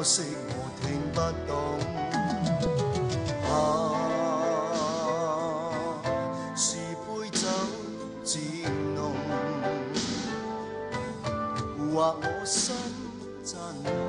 可惜我听不懂，啊，是杯酒渐浓，或我心真。